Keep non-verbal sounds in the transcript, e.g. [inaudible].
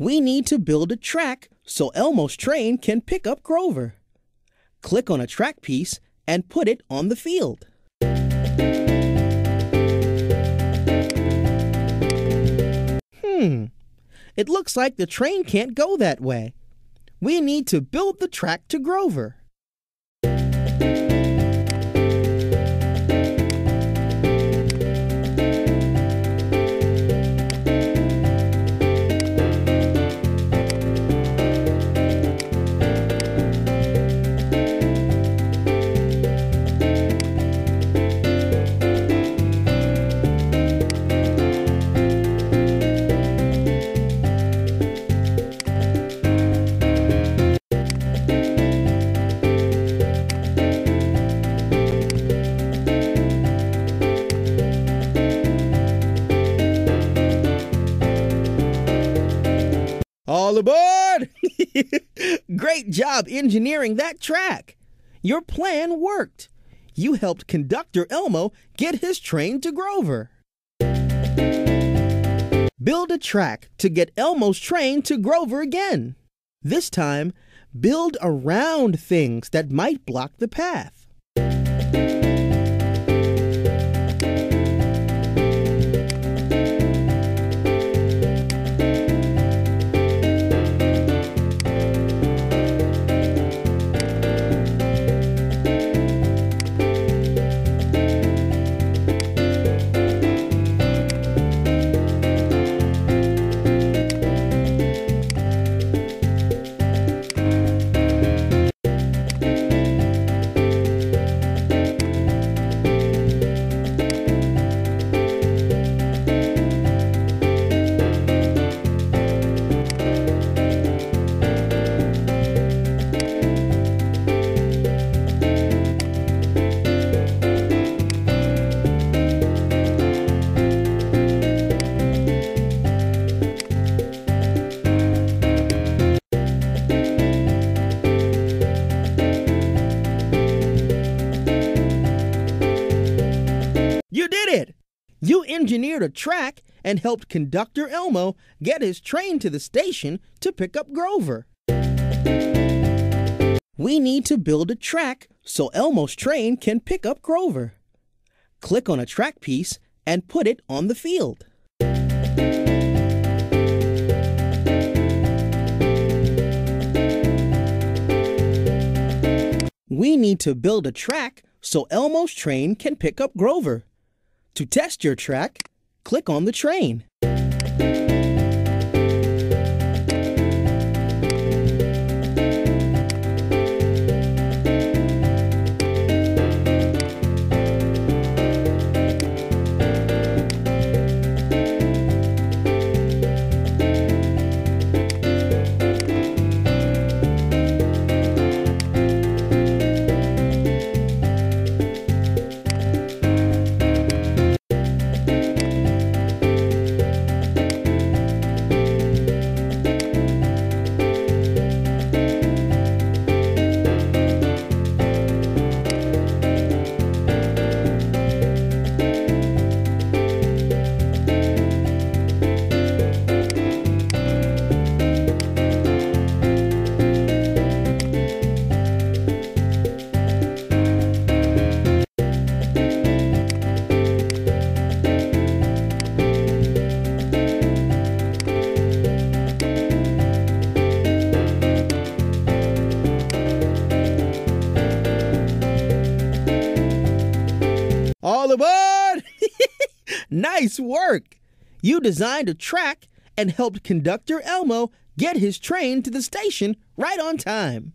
We need to build a track so Elmo's train can pick up Grover. Click on a track piece and put it on the field. Hmm, it looks like the train can't go that way. We need to build the track to Grover. All aboard! [laughs] Great job engineering that track. Your plan worked. You helped conductor Elmo get his train to Grover. Build a track to get Elmo's train to Grover again. This time, build around things that might block the path. Did it! You engineered a track and helped conductor Elmo get his train to the station to pick up Grover. We need to build a track so Elmo's train can pick up Grover. Click on a track piece and put it on the field. We need to build a track so Elmo's train can pick up Grover. To test your track, click on the train. Nice work! You designed a track and helped conductor Elmo get his train to the station right on time.